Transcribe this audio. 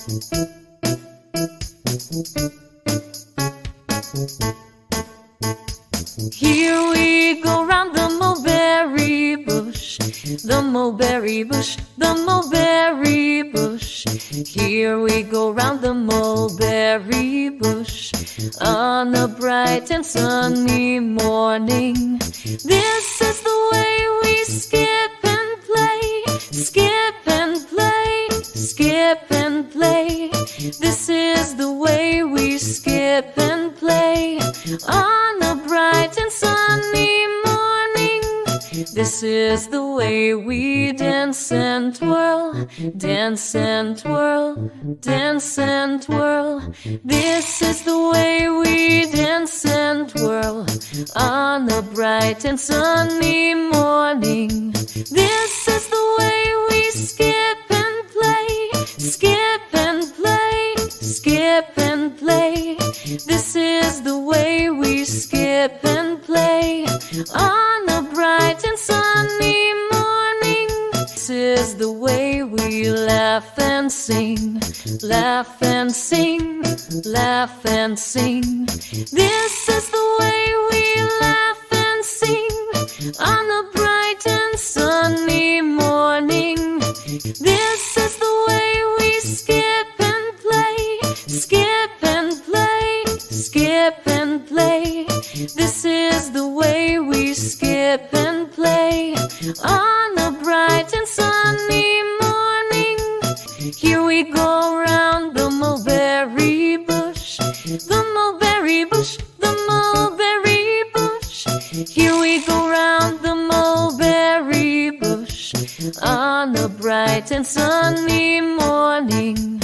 Here we go round the mulberry bush, the mulberry bush, the mulberry bush. Here we go round the mulberry bush on a bright and sunny morning. This skip and play. This is the way we skip and play on a bright and sunny morning. This is the way we dance and twirl, dance and twirl, dance and twirl. This is the way we dance and twirl on a bright and sunny morning. This This is the way we skip and play on a bright and sunny morning. This is the way we laugh and sing, laugh and sing, laugh and sing. This is the way we laugh and sing on a bright and sunny morning. This skip and play. This is the way we skip and play on a bright and sunny morning. Here we go round the mulberry bush, the mulberry bush, the mulberry bush. Here we go round the mulberry bush on a bright and sunny morning.